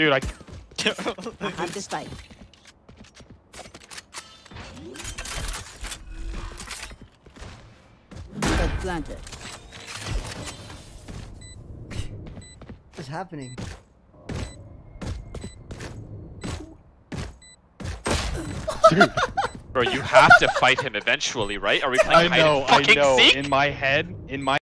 Dude, I I have this fight. Planted. What's happening? dude, Bro, you have to fight him eventually, right? Are we playing I hide know, and I fucking know. seek? In my head, in my